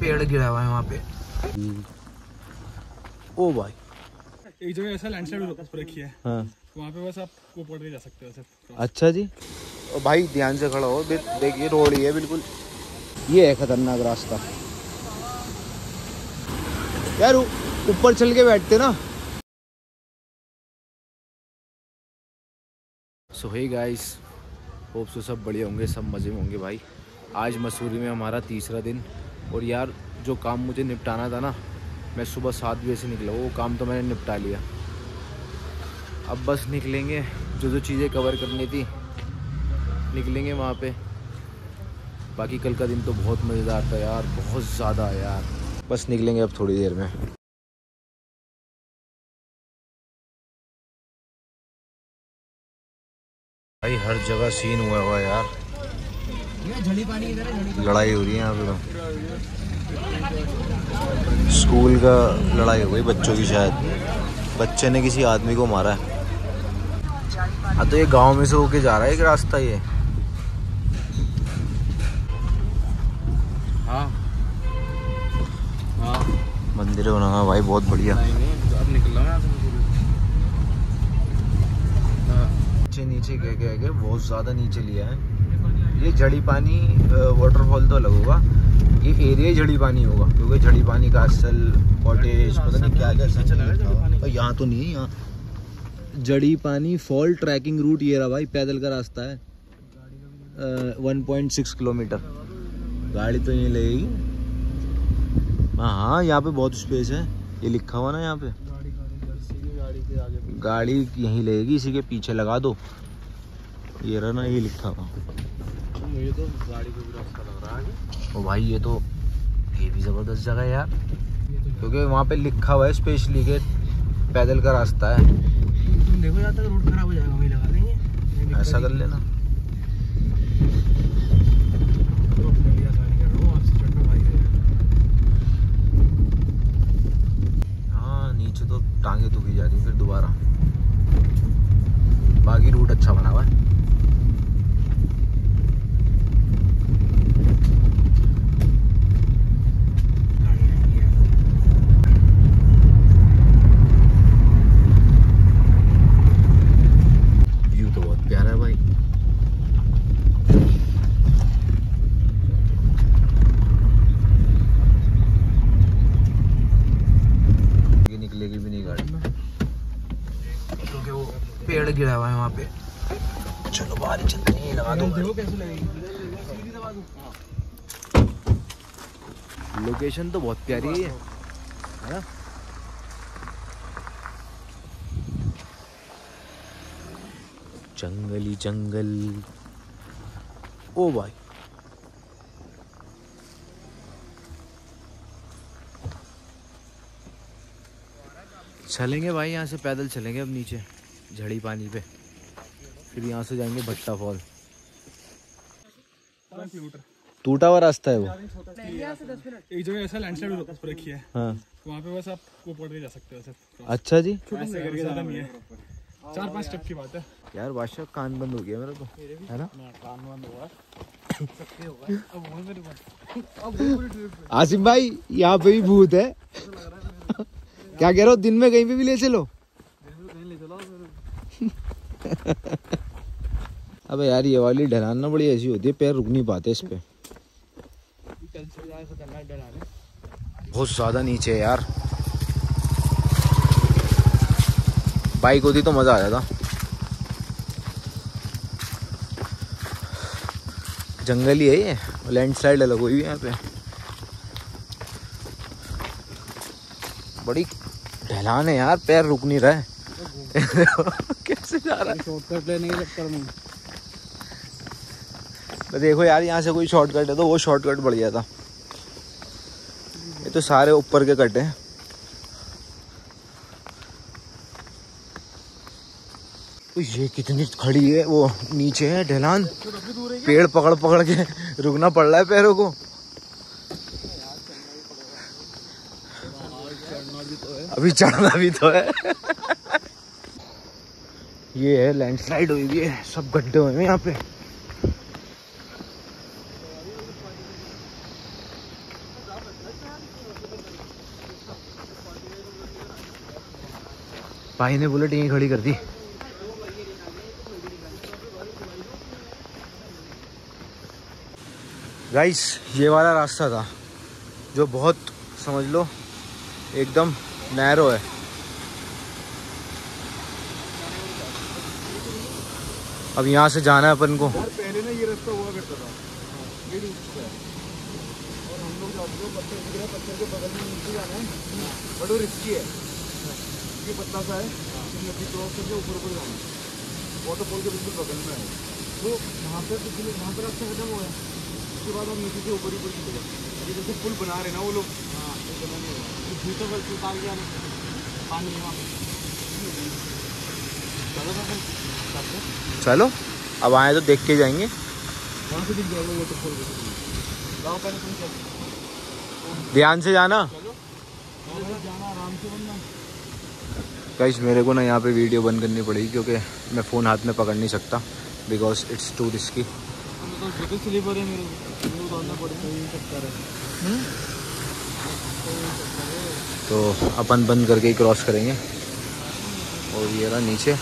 पेड़ गिरा हुआ है वहाँ पे। ओ भाई। एक जगह ऐसा लैंडस्लाइड रखी है। हाँ। वहाँ पे बस आप वो पड़ के जा सकते हो सिर्फ़ अच्छा जी। ओ भाई ध्यान से खड़ा हो। देखिए रोड ही है बिल्कुल। ये है खतरनाक रास्ता। यार ऊपर चल के बैठते ना। सो हे गाइस होप सो सब बढ़िया होंगे सब मज़े में होंगे भाई। आज मसूरी में हमारा तीसरा दिन। और यार, जो काम मुझे निपटाना था ना, मैं सुबह सात बजे से निकला वो काम तो मैंने निपटा लिया। अब बस निकलेंगे, जो जो चीज़ें कवर करनी थी, निकलेंगे वहाँ पे। बाकी कल का दिन तो बहुत मज़ेदार था यार, बहुत ज़्यादा यार। बस निकलेंगे अब थोड़ी देर में। भाई, हर जगह सीन हुआ हुआ यार। लड़ाई हो रही है यहाँ पे तो। स्कूल का लड़ाई हो गई बच्चों की शायद। बच्चे ने किसी आदमी को मारा है। हाँ तो ये गाँव में से होके जा रहा है एक रास्ता ये? हाँ। हाँ। मंदिर बना हुआ है भाई बहुत बढ़िया। मैं नीचे नीचे कह कह के बहुत ज़्यादा नीचे लिया है। ये जड़ी पानी वाटरफॉल तो अलग होगा। ये एरिया जड़ी पानी होगा क्योंकि जड़ी पानी कासल कॉटेज पता नहीं क्या क्या जड़ी और यहाँ तो नहीं है यहाँ। जड़ी पानी फॉल ट्रैकिंग रूट ये रहा भाई पैदल का रास्ता है। One point six kilometre. गाड़ी तो यहीं लगेगी। हाँ हाँ यहाँ पे बहुत स्पेस है। ये लिखा हुआ ना यहाँ पे। गाड़ी यहीं लगेगी इसी के पीछे लगा दो। ये रहा ना ये लिखा हुआ। मुझे तो गाड़ी को भी रास्ता लग रहा है। ओ भाई ये तो ये भी ज़बरदस्त जगह है यार। क्योंकि वहाँ पे लिखा हुआ है स्पेशली के पैदल का रास्ता है। तुम देखो यहाँ तक रोड खराब हो जाएगा वहीं लगा देंगे। ऐसा कर लेना। हाँ नीचे तो टांगे दुखी जा रही फिर दोबारा। बाकी रूट अच्छा बना हुआ है व्यू तो बहुत प्यारा है भाई ये निकलेगी भी नहीं गाड़ी क्योंकि वो पेड़ गिरा हुआ है वहाँ पे। चलो बाहर ही चलते हैं लगा दो देखो कैसे लगेगी। दबा दूँ लोकेशन तो बहुत प्यारी है है ना? जंगली जंगल। ओ भाई। चलेंगे भाई यहाँ से पैदल चलेंगे अब नीचे। झड़ी पानी पे। फिर यहाँ से जाएँगे भट्टा फॉल। टूटा हुआ रास्ता है वो। एक जगह ऐसा लैंडस्लाइड रखी है। हाँ। वहाँ पे बस आप वो जा सकते हो सिर्फ़ अच्छा जी। है। चार पाँच स्टेप की बात है। यार बादशाह कान बंद हो गया मेरा तो है ना? कान बंद होगा आसिम भाई यहाँ पे भी भूत है। क्या कह रहे हो दिन में कहीं पे भी ले चलो? अबे यार, ये वाली ढलान ना बड़ी ऐसी होती है, पैर रुक नहीं पाते इस पे। बहुत ज़्यादा नीचे है यार। बाइक होती तो मज़ा आ जाता। जंगल ही है ये लैंडस्लाइड अलग हुई है यहाँ पे। बड़ी ढलान है यार, पैर रुक नहीं रहा है। कैसे जा रहा है शॉर्टकट लेने के चक्कर में तो देखो यार यहाँ से कोई शॉर्टकट है तो वो शॉर्टकट बढ़िया था। ये तो सारे ऊपर के कट हैं। ये कितनी खड़ी है वो नीचे है ढलान। पेड़ पकड़ पकड़ के रुकना पड़ रहा है पैरों को। अभी चढ़ना भी तो है। ये है लैंडस्लाइड हुई हुई है, सब गड्ढे हुए हैं यहाँ पे। भाई ने बुलेट यहीं खड़ी कर दी। गाइस ये वाला रास्ता था, जो बहुत, समझ लो, एकदम नैरो है। अब यहाँ से जाना है अपन को। पहले ना ये रास्ता हुआ करता था। ये है। और हम लोग पत्थर है, पत्थर के बगल में नीचे जाना है। रिस्की है। ये पतला सा है। क्रॉस करके ऊपर ऊपर जाना है। वाटरफॉल के बिल्कुल बगल में है। तो वहाँ पे तो वहाँ पर रास्ता खत्म हुआ है। उसके बाद हम नीचे से ऊपर ऊपर चले गए अभी जैसे पुल बना रहे ना वो लोग। हाँ ये पर पानी वहाँ पे। चलो तो अब आए तो देख के जाएँगे। चलो। ध्यान से जाना। गाइस मेरे को ना यहाँ पे वीडियो बंद करनी पड़ेगी क्योंकि मैं फ़ोन हाथ में पकड़ नहीं सकता। बिकॉज़ इट्स टू रिस्की तो तो अपन बंद करके ही क्रॉस करेंगे। और ये रहा नीचे।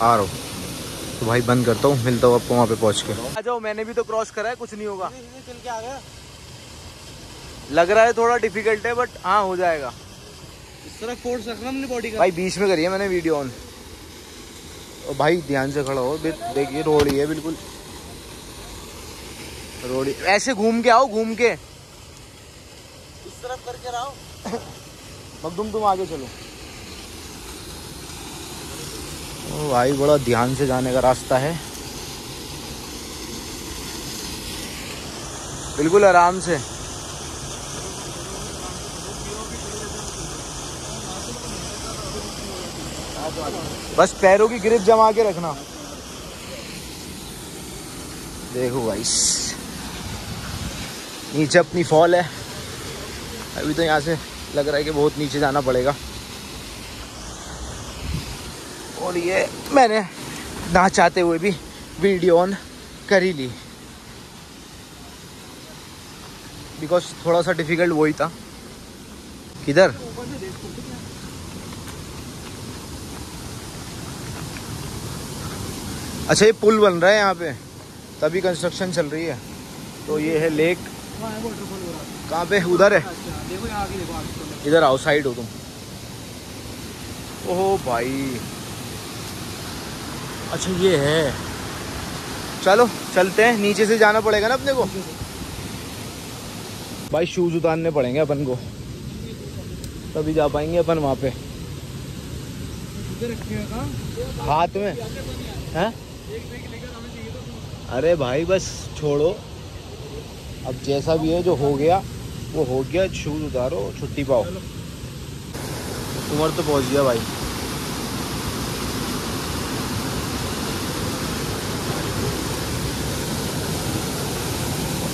आ रहा हूँ। तो भाई बंद करता हूँ मिलता हूँ आपको वहाँ पे पहुँच के। आ जाओ मैंने भी तो क्रॉस करा है कुछ नहीं होगा। चल के आ गया। लग रहा है थोड़ा डिफ़िकल्ट है बट हाँ हो जाएगा। इस तरह फोर्स रखना अपनी बॉडी का। भाई बीच में करिए मैंने वीडियो ऑन और भाई ध्यान से खड़ा हो देखिए रोड ही है बिल्कुल। रोड ही ऐसे घूम के आओ घूम के। इस तरफ़ करके रहो। मखदूम तुम आगे चलो। ओ भाई, बड़ा ध्यान से जाने का रास्ता है। बिल्कुल आराम से। बस पैरों की ग्रिप जमा के रखना। देखो भाई, नीचे अपनी फॉल है। अभी तो यहाँ से लग रहा है कि बहुत नीचे जाना पड़ेगा। और ये मैंने ना चाहते हुए भी वीडियो ऑन कर ही ली। बिकॉज़ थोड़ा सा डिफ़िकल्ट वही था। किधर? अच्छा ये पुल बन रहा है यहाँ पे। तभी कंस्ट्रक्शन चल रही है। तो ये है लेक कहाँ पे? उधर है। इधर आओ साइड हो तुम। ओहो भाई। अच्छा ये है। चलो चलते हैं। नीचे से जाना पड़ेगा ना अपने को? भाई शूज़ उतारने पड़ेंगे अपन को। तभी जा पाएँगे अपन वहाँ पे। हाथ में? हैं। अरे भाई बस छोड़ो। अब जैसा भी है जो हो गया वो हो गया। शूज़ उतारो छुट्टी पाओ। उमर तो पहुँच गया भाई।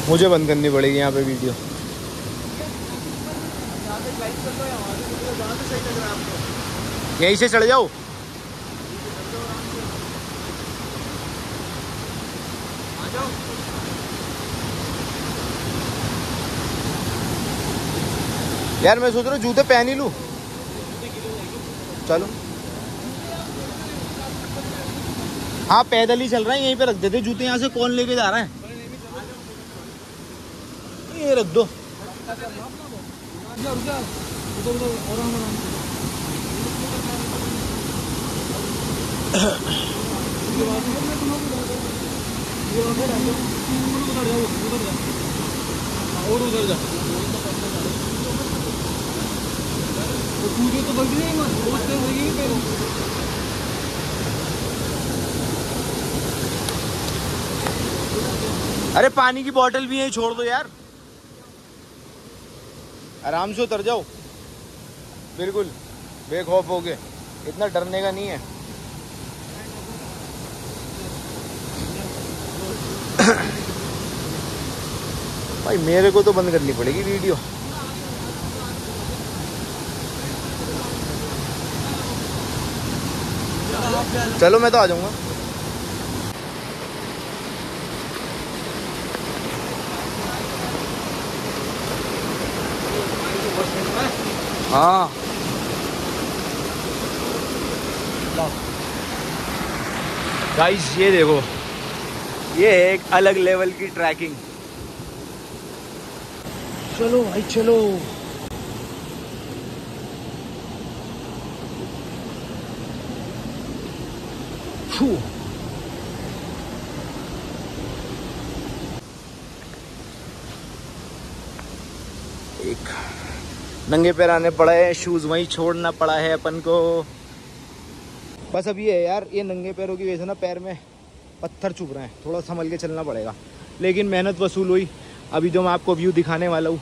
मुझे बंद करनी पड़ेगी यहाँ पे वीडियो। यहीं से चढ़ जाओ। यार, मैं सोच रहा हूँ जूते पहन ही लूँ। चलो। हाँ पैदल ही चल रहा है, यहीं पे रख देते जूते। यहाँ से कौन लेके जा रहा है? ये रख दो और उधर जा तो नहीं मत पैर अरे पानी की बोतल भी है छोड़ दो यार। आराम से उतर जाओ। बिल्कुल, बेखौफ हो गए। इतना डरने का नहीं है। भाई, मेरे को तो बंद करनी पड़ेगी वीडियो। चलो, मैं तो आ जाऊँगा। हाँ। गाइस ये देखो। ये है एक अलग लेवल की ट्रैकिंग चलो भाई चलो फू। एक नंगे पैर आने पड़ा है शूज़ वहीं छोड़ना पड़ा है अपन को। बस अब ये है यार, ये नंगे पैरों की वजह से ना पैर में पत्थर चुभ रहे हैं, थोड़ा संभल के चलना पड़ेगा। लेकिन मेहनत वसूल हुई। अभी जो मैं आपको व्यू दिखाने वाला हूँ।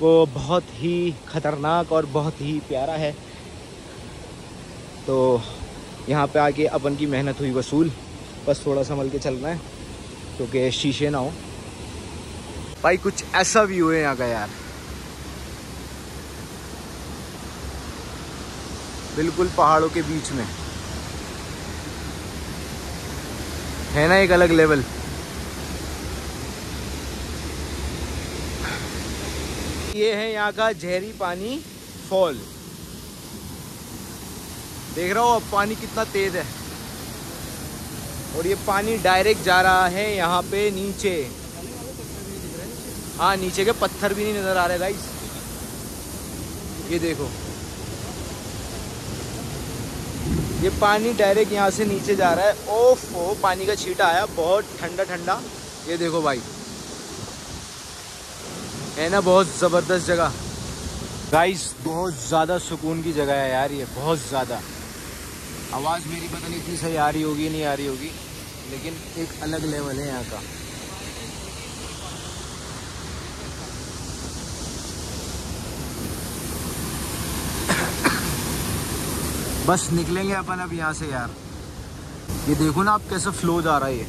वो बहुत ही खतरनाक और बहुत ही प्यारा है। तो यहाँ पे आके अपन की मेहनत हुई वसूल। बस थोड़ा संभल के चलना है, क्योंकि शीशे ना हो। भाई कुछ ऐसा व्यू है यहाँ का यार। बिल्कुल पहाड़ों के बीच में। है ना एक अलग लेवल? ये है यहाँ का जहरी पानी फॉल। देख रहा हो अब पानी कितना तेज है। और ये पानी डायरेक्ट जा रहा है यहाँ पे नीचे। हाँ नीचे के पत्थर भी नहीं नज़र आ रहे गाइस ये देखो। ये पानी डायरेक्ट यहाँ से नीचे जा रहा है। ओफ ओ पानी का छीटा आया, बहुत ठंडा ठंडा। ये देखो भाई। है ना, बहुत ज़बरदस्त जगह। गाइस बहुत ज़्यादा सुकून की जगह है यार ये, बहुत ज़्यादा। आवाज़ मेरी पता नहीं इतनी सही आ रही होगी, नहीं आ रही होगी, लेकिन एक अलग लेवल है यहाँ का। बस निकलेंगे अपन अब यहाँ से यार। ये देखो ना आप कैसा फ्लो जा रहा है ये।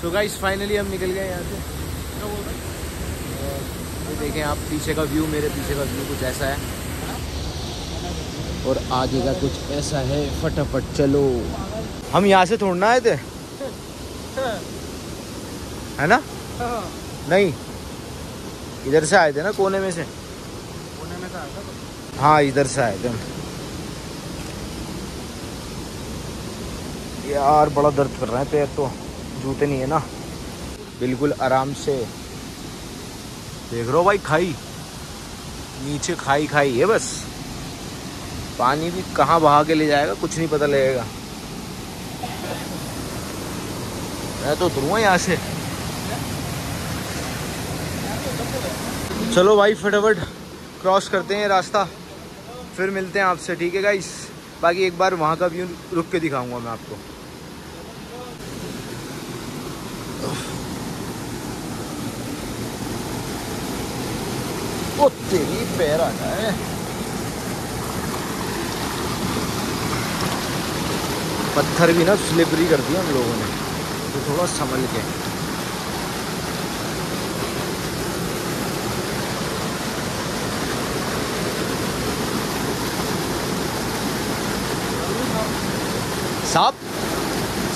सो गाइस फाइनली हम निकल गए यहाँ से। ये देखें आप पीछे का व्यू मेरे पीछे का व्यू कुछ ऐसा है। और आगे का कुछ ऐसा है फटाफट चलो। हम यहाँ से थोड़ना आए थे? है ना? नहीं? इधर से आए थे ना कोने में से? कोने में से आया था हाँ इधर से आए थे यार बड़ा दर्द कर रहा है पैर तो। जूते नहीं है ना। बिल्कुल आराम से। देख रहे भाई खाई। नीचे खाई खाई है बस। पानी भी कहाँ बहा के ले जाएगा कुछ नहीं पता लगेगा। मैं तो उतरूँगा यहाँ से। चलो भाई, फटाफट क्रॉस करते हैं रास्ता, फिर मिलते हैं आपसे, ठीक है गाइस बाकी एक बार वहाँ का व्यू रुक के दिखाऊँगा मैं आपको। ओ तेरी पैर आ जाए पत्थर भी ना स्लिपरी कर दिया हम लोगों ने। तो थोड़ा संभल के। सांप?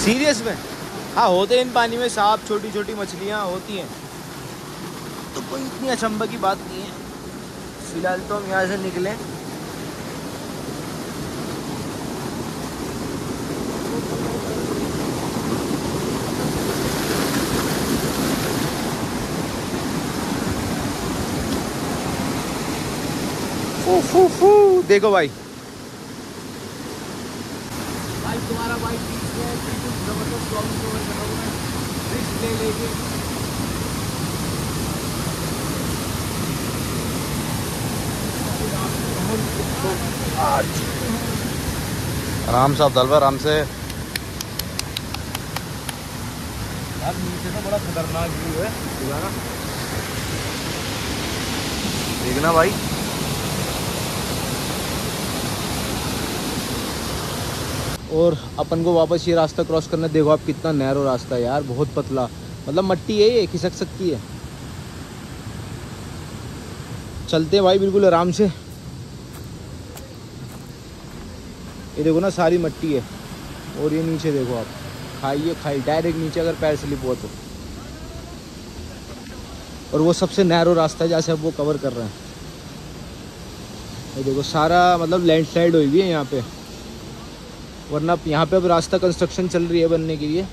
सीरियस में? हाँ होते हैं इन पानी में, सांप छोटी छोटी मछलियाँ होती हैं। तो कोई इतनी अचंभा की बात नहीं है। फ़िलहाल तो हम यहाँ से निकले। फू फू। देखो भाई तुम्हारा भाई बीच में बिल्कुल ज़बरदस्त लॉन्ग कवर कर रहा हूँ मैं रिस्क ले लेके आराम से आप दलवा आराम से। यार नीचे तो बड़ा खतरनाक व्यू है दिखाना देखना भाई। और अपन को वापस ये रास्ता क्रॉस करना देखो आप कितना नैरो रास्ता है यार बहुत पतला। मतलब मट्टी है ये खिसक सकती है। चलते हैं भाई बिल्कुल आराम से। ये देखो ना, सारी मट्टी है। और ये नीचे देखो आप। खाइए खाई डायरेक्ट नीचे अगर पैर स्लिप हुआ तो। और वो सबसे नैरो रास्ता है जहाँ से अब वो कवर कर रहे हैं। ये देखो, सारा मतलब लैंडस्लाइड हुई हुई है यहाँ पे। वरना यहाँ पे अब रास्ता कंस्ट्रक्शन चल रही है बनने के लिए।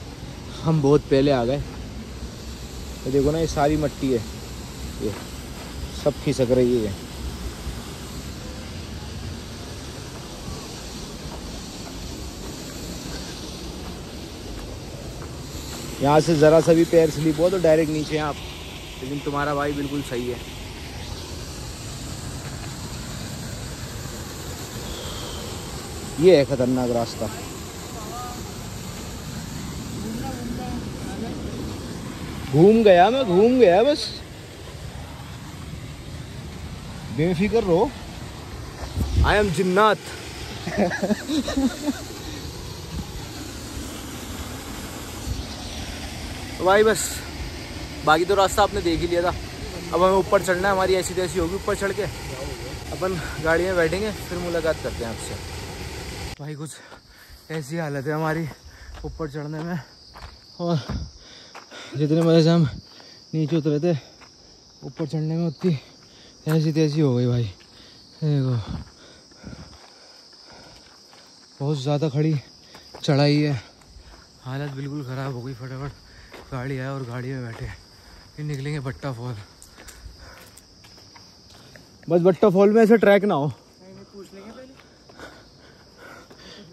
हम बहुत पहले आ गए। ये देखो ना, ये सारी मट्टी है। ये सब खिसक रही है। यहाँ से ज़रा सा भी पैर स्लिप हो तो डायरेक्ट नीचे आप। लेकिन तुम्हारा भाई बिल्कुल सही है। ये है खतरनाक रास्ता। घूम गया मैं, घूम गया बस। बेफिक्र रहो। आई एम जिन्नात भाई, बस। बाकी तो रास्ता आपने देख ही लिया था। अब हमें ऊपर चढ़ना है, हमारी ऐसी तैसी होगी ऊपर चढ़ के। अपन गाड़ी में बैठेंगे, फिर मुलाकात करते हैं आपसे। भाई, कुछ ऐसी हालत है हमारी ऊपर चढ़ने में। और जितने मज़े से हम नीचे उतरे थे, ऊपर चढ़ने में उतनी ऐसी तैसी हो गई भाई। देखो। बहुत ज़्यादा खड़ी चढ़ाई है। हालत बिल्कुल ख़राब हो गई फटाफट। गाड़ी आया और गाड़ी में बैठे फिर निकलेंगे बट्टा फॉल बस बट्टा फॉल में ऐसे ट्रैक ना हो।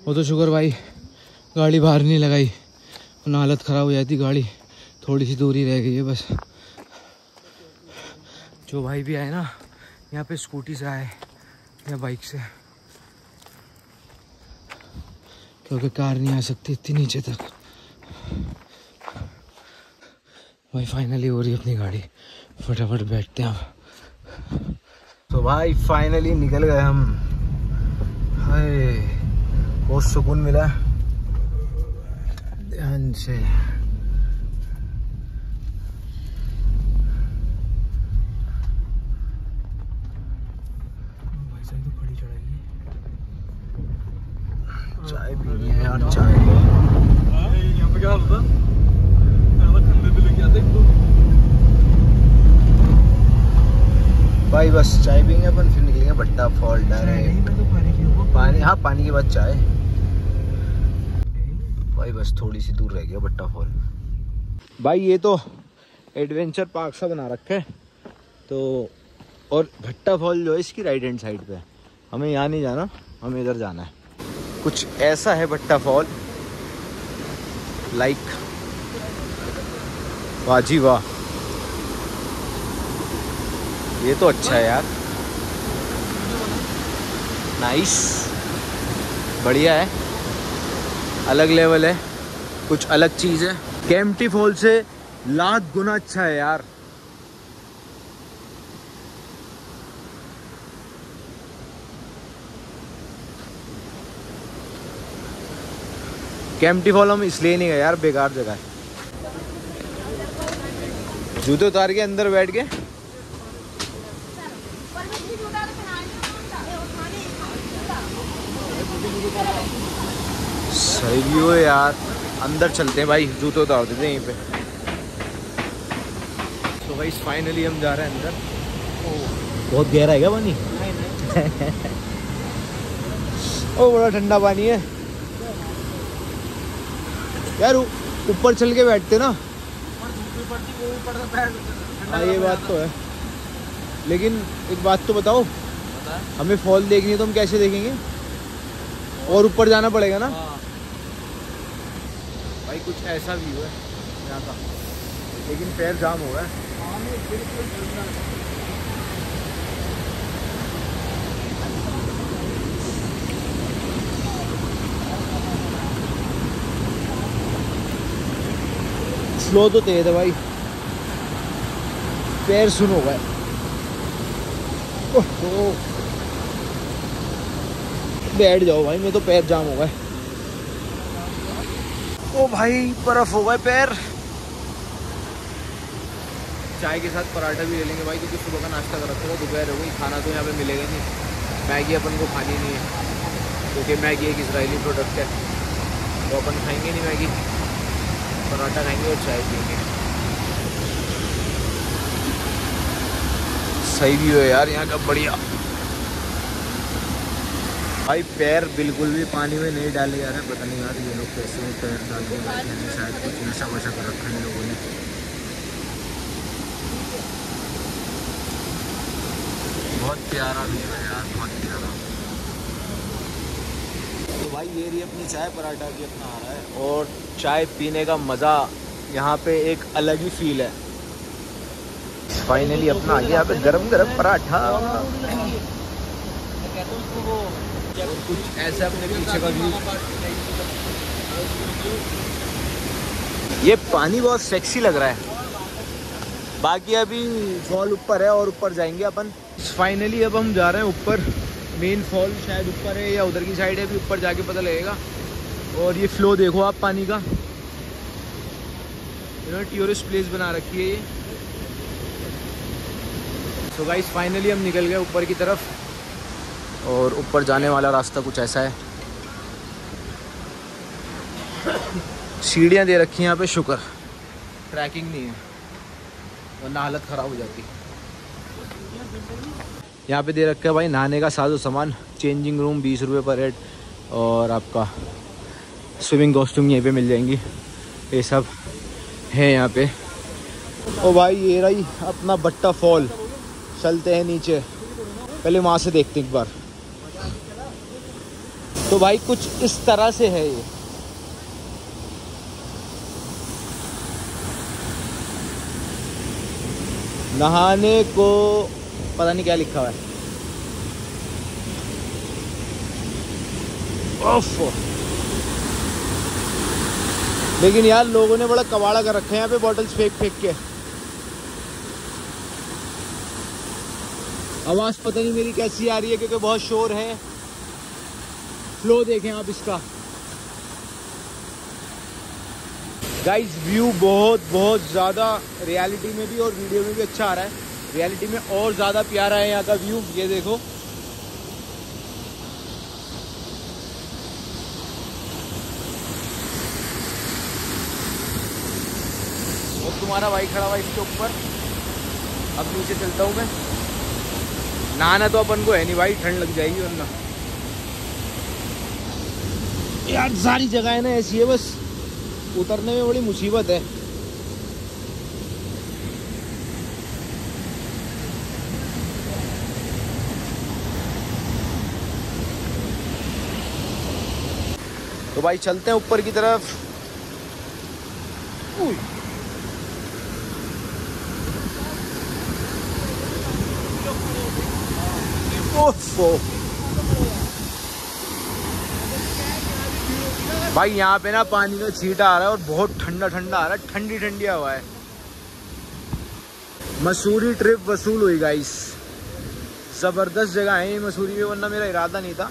वो तो शुक्र भाई गाड़ी बाहर नहीं लगाई। वरना हालत ख़राब हो जाती गाड़ी। थोड़ी सी दूरी रह गई है बस। जो भाई भी आए ना यहाँ पे स्कूटी से आए या बाइक से। क्योंकि कार नहीं आ सकती इतनी नीचे तक। भाई फाइनली हो रही है अपनी गाड़ी। फटाफट बैठते हैं अब। तो भाई फाइनली निकल गए हम। हाय बहुत सुकून मिला। ध्यान से। तो खड़ी चढ़ाई चाय पीनी है यार चाय। यहाँ पे क्या हाल भाई बस चाय पीएँगे अपन फिर निकलेंगे बट्टा फॉल डायरेक्ट। तो पानी हाँ पानी के बाद चाय। भाई बस थोड़ी सी दूर रह गया बट्टा फॉल। भाई ये तो एडवेंचर पार्क सा बना रखा है। तो और भट्टा फॉल जो है इसकी राइट हैंड साइड पे है। हमें यहाँ नहीं जाना हमें इधर जाना है। कुछ ऐसा है भट्टा फॉल लाइक वाह जी वाह। ये तो अच्छा है यार। नाइस बढ़िया है। अलग लेवल है। कुछ अलग चीज़ है। कैम्पटी फॉल से लाख गुना अच्छा है यार। कैम्पटी फॉल हम इसलिए नहीं गए यार, बेकार जगह है। जूते उतार के अंदर बैठ के? सही व्यू है यार। अंदर चलते हैं भाई जूते उतार देते हैं यहीं पे। तो भाई फाइनली हम जा रहे हैं अंदर। बहुत गहरा है क्या पानी? ओ बड़ा ठंडा पानी है। यार ऊपर चल के बैठते ना? हाँ ये बात तो है। लेकिन एक बात तो बताओ हमें फॉल देखनी है तो हम कैसे देखेंगे? और ऊपर जाना पड़ेगा ना? भाई कुछ ऐसा व्यू है यहाँ का। लेकिन पैर जाम हो स्लो तो तेज है भाई। पैर सुन हो गए। बैठ जाओ भाई, मैं तो पैर जाम हो गए। ओ भाई, बर्फ़ हो गए पैर। चाय के साथ पराठा भी ले लेंगे भाई, क्योंकि सुबह का नाश्ता कर रखा था, दोपहर हो गई, खाना तो यहाँ पे मिलेगा नहीं। मैगी अपन को खानी नहीं है, क्योंकि मैगी एक इसराइली प्रोडक्ट है तो अपन खाएँगे नहीं मैगी। पराठा खाएँगे और चाय पियेंगे सही व्यू है यार, यहाँ का बढ़िया। भाई, पैर बिल्कुल भी पानी में नहीं डाले जा रहे पता नहीं यार, ये लोग कैसे पैर डाल के शायद कुछ नशा वशा कर रखा है लोगों ने। बहुत प्यारा व्यू है यार, बहुत प्यारा। तो भाई ये रही अपनी चाय पराठा भी अपना आ रहा है। और चाय पीने का मज़ा यहाँ पे एक अलग ही फील है। फाइनली अपना आ गया पे गरम गरम पराठा। कुछ ऐसा अपने पीछे का व्यू ये पानी बहुत सेक्सी लग रहा है। बाकी अभी फॉल ऊपर है और ऊपर जाएँगे अपन। फाइनली अब हम जा रहे हैं ऊपर। मेन फॉल शायद ऊपर है या उधर की साइड है भी ऊपर जाके पता लगेगा। और ये फ्लो देखो आप पानी का। इन्होंने टूरिस्ट प्लेस बना रखी है ये। सो गाइस फाइनली हम निकल गए ऊपर की तरफ़। और ऊपर जाने वाला रास्ता कुछ ऐसा है। सीढ़ियाँ दे रखी हैं यहाँ पे, शुक्र। ट्रैकिंग नहीं है। वरना हालत ख़राब हो जाती। यहाँ पे दे रखा है भाई नहाने का साजो सामान चेंजिंग रूम बीस रुपये पर हेड और आपका स्विमिंग कॉस्ट्यूम यहीं पे मिल जाएँगी। ये सब है यहाँ पे। ओ भाई ये रही अपना बट्टा फॉल, चलते हैं नीचे। पहले वहाँ से देखते एक बार। तो भाई कुछ इस तरह से है ये। नहाने को पता नहीं क्या लिखा हुआ है। ओफो। लेकिन यार लोगों ने बड़ा कबाड़ा कर रखा है यहाँ पे बॉटल्स फेंक फेंक के। आवाज़ पता नहीं मेरी कैसी आ रही है क्योंकि बहुत शोर है। फ्लो देखें आप इसका। गाइस व्यू बहुत बहुत ज़्यादा रियलिटी में भी और वीडियो में भी अच्छा आ रहा है। रियलिटी में और ज़्यादा प्यारा है यहाँ का व्यू ये देखो। और तुम्हारा भाई खड़ा हुआ इसके ऊपर। अब नीचे चलता हूँ मैं। नहाना तो अपन को है नहीं भाई, ठंड लग जाएगी वरना। यार, सारी जगह है ना ऐसी है बस। उतरने में बड़ी मुसीबत है। तो भाई चलते हैं ऊपर की तरफ़। ओफो। भाई यहाँ पे ना पानी का छीटा आ रहा है और बहुत ठंडा ठंडा आ रहा है ठंडी ठंडी हवा है। मसूरी ट्रिप वसूल हुई गाइस ज़बरदस्त जगह है ये मसूरी में वरना मेरा इरादा नहीं था।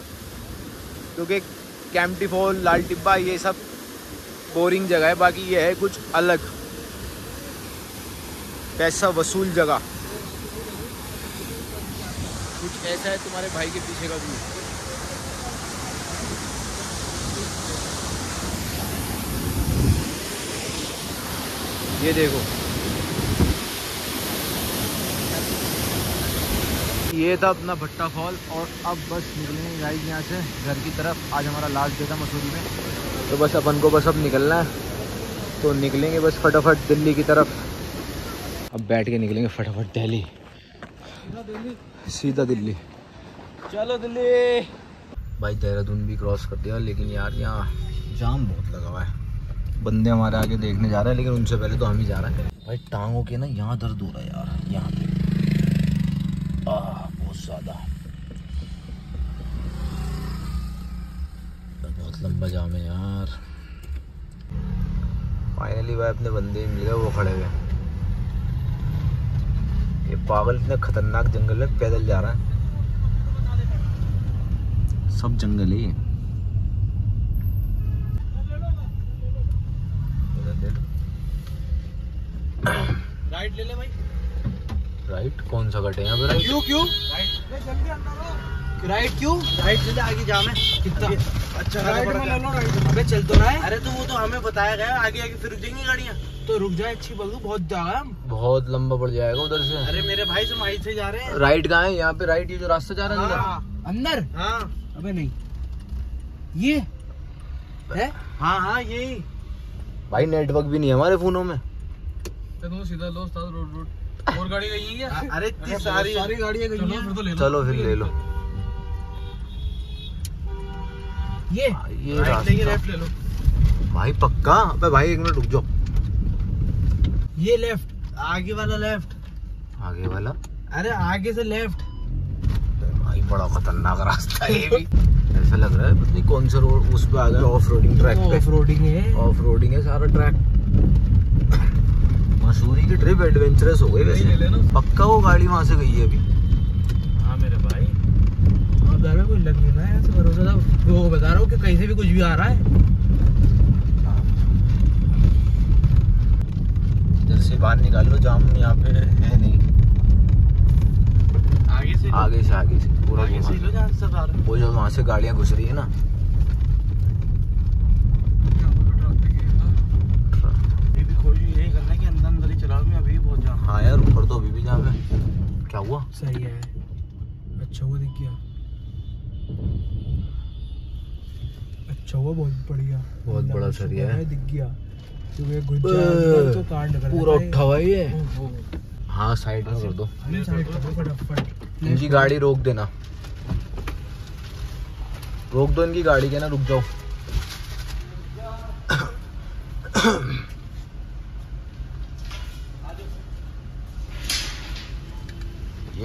क्योंकि कैंपटी फॉल लाल टिब्बा ये सब बोरिंग जगह है। बाकी ये है कुछ अलग। पैसा वसूल जगह। कुछ ऐसा है तुम्हारे भाई के पीछे का व्यू ये देखो। ये था अपना भट्टा फॉल और अब बस निकलेंगे गाइस यहाँ से, घर की तरफ़। आज हमारा लास्ट डे था मसूरी में। तो बस अपन को बस अब निकलना है। तो निकलेंगे बस फटाफट दिल्ली की तरफ़। अब बैठ के निकलेंगे फटाफट दिल्ली। सीधा दिल्ली। चलो दिल्ली। भाई देहरादून भी क्रॉस कर दिया, लेकिन यार यहाँ जाम बहुत लगा हुआ है। बंदे हमारे आगे देखने जा रहे हैं, लेकिन उनसे पहले तो हम ही जा रहे हैं। भाई टांगों के ना यहाँ दर्द हो रहा है यार, यहाँ पे। ज़्यादा। बहुत लंबा जाम है यार। फाइनली भाई अपने बंदे मिल गए, वो खड़े हुए। ये पागल इतने खतरनाक जंगल में पैदल जा रहा है। सब जंगल ही। राइट ले ले भाई। राइट कौन सा कटे यहाँ पे राइट क्यों क्यों? राइट राइट क्यों? राइट चले आगे जाम है कितना? अच्छा राइट में ले लो राइट अबे चल तो रहा है। अरे तो वो तो हमें बताया गया आगे आगे फिर रुक जाएँगी गाड़ियाँ। तो रुक जाए अच्छी बगू बहुत है हम। बहुत लंबा पड़ जाएगा उधर से। अरे मेरे भाई से माही से जा रहे हैं। राइट कहाँ है? यहाँ पे राइट ये जो रास्ता जा रहा है अंदर हाँ, अंदर? हाँ। अबे नहीं। ये? है? हाँ हाँ यही। भाई नेटवर्क भी नहीं है हमारे फोनों में। तो सीधा लो रोड रोड। और गाड़ी गई है क्या? अरे इतनी सारी सारी गाड़ियाँ गई हैं। फिर तो ले लो। चलो फिर ले लो। ये ये लेफ़्ट ले लो। भाई पक्का? अबे भाई एक मिनट रुक जाओ। ये लेफ़्ट आगे वाला लेफ़्ट। आगे वाला? अरे आगे से लेफ़्ट। भाई बड़ा खतरनाक रास्ता है ये भी। ऐसा लग रहा है पता नहीं कौन सा रोड उस पे आ गया। ऑफ़ रोडिंग ट्रैक पे। ऑफ़ रोडिंग है। ऑफ़ रोडिंग है सारा ट्रैक मसूरी की ट्रिप एडवेंचरस हो गई वैसे। पक्का वो गाड़ी वहाँ से गई है अभी? हाँ मेरे भाई। अब दादा कोई लग नहीं रहा है ऐसे भरोसा था। वो बता रहा हूँ कि कहीं से भी कुछ भी आ रहा है। इधर से बाहर निकाल लो जाम यहाँ पे है नहीं। आगे से आगे से आगे से। पूरा आगे से वो जो वहाँ से गाड़ियाँ घुस रही है ना ये भी कोई यही करना है कि अंदर अंदर ही चलाओ मैं अभी बहुत जाम हाँ यार ऊपर तो अभी भी जाम है क्या हुआ सही है। अच्छा हुआ दिख गया अच्छा हुआ बहुत बढ़िया। बहुत बड़ा सरिया है। दिख गया। क्योंकि ये तो कांड कर पूरा उठा हुआ है ये? हाँ साइड में कर दो। इनकी गाड़ी रोक देना। रोक दो इनकी गाड़ी के ना रुक जाओ।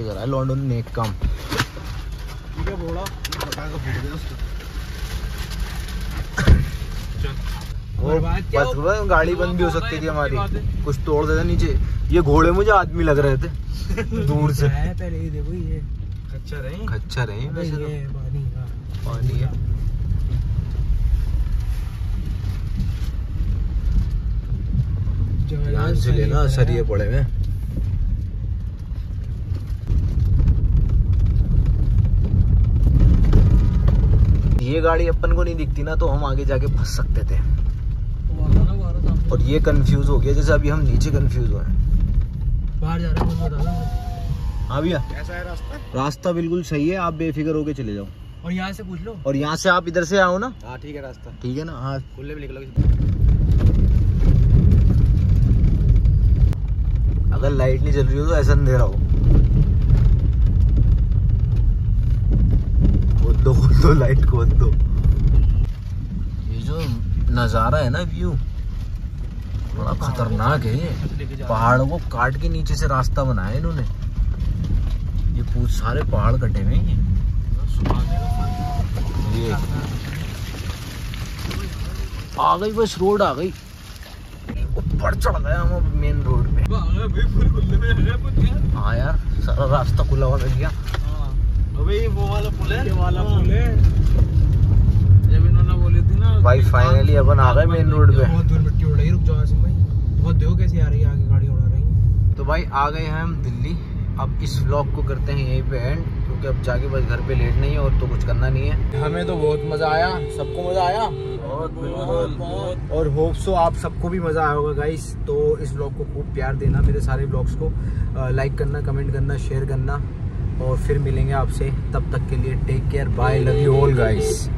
ये करा है लॉन्डो ने नेक काम है बस गाड़ी बंद भी हो सकती थी हमारी। कुछ तोड़ देता नीचे। ये घोड़े मुझे आदमी लग रहे थे। दूर से। पहले ये देखो ये। अच्छा रहे खच्चर है वैसे तो। पानी हाँ पानी है। ध्यान से लेना सरिये पड़े में ये गाड़ी अपन को नहीं दिखती ना तो हम आगे जाके फंस सकते थे। और ये कंफ्यूज हो गया जैसे अभी हम नीचे कंफ्यूज हुए हैं। बाहर जा रहा है हाँ। भैया। कैसा है रास्ता? रास्ता बिल्कुल सही है आप बेफिक्र होके चले जाओ। और यहाँ से पूछ लो। और यहाँ से आप इधर से आओ ना। हाँ ठीक है रास्ता। ठीक है ना हाँ। खुले में निकलो अगर लाइट नहीं चल रही हो तो ऐसा अंधेरा हो। दो खोद दो लाइट खोद दो। ये जो नज़ारा है ना व्यू बड़ा खतरनाक है ये। पहाड़ों को काट के नीचे से रास्ता बनाया इन्होंने। ये पूछ सारे पहाड़ कटे हुए हैं ये। आ गई बस रोड आ गई। ऊपर चढ़ गया हम मेन रोड पे। हाँ यार सारा रास्ता खुला हुआ मिल गया। अबे वो वाला पुल है। वाला पुल है। जब इन्होंने बोली थी ना भाई फाइनली अपन आ गए मेन रोड पे। बहुत दूर मिट्टी उड़ रही रुक जाओ आसिम भाई। बहुत देखो कैसी आ रही है आगे गाड़ी उड़ा रही है। तो भाई आ गए हैं हम दिल्ली। अब इस व्लॉग को करते हैं यहीं पे एंड क्योंकि अब जाके बस घर पे लेट नहीं है और तो कुछ करना नहीं है। हमें तो बहुत मज़ा आया सबको मज़ा आया। बहुत और होप सो आप सबको भी मज़ा आया होगा गाइस तो इस व्लॉग को खूब प्यार देना मेरे सारे व्लॉग्स को। लाइक करना कमेंट करना शेयर करना। और फिर मिलेंगे आपसे। तब तक के लिए take care bye love you all guys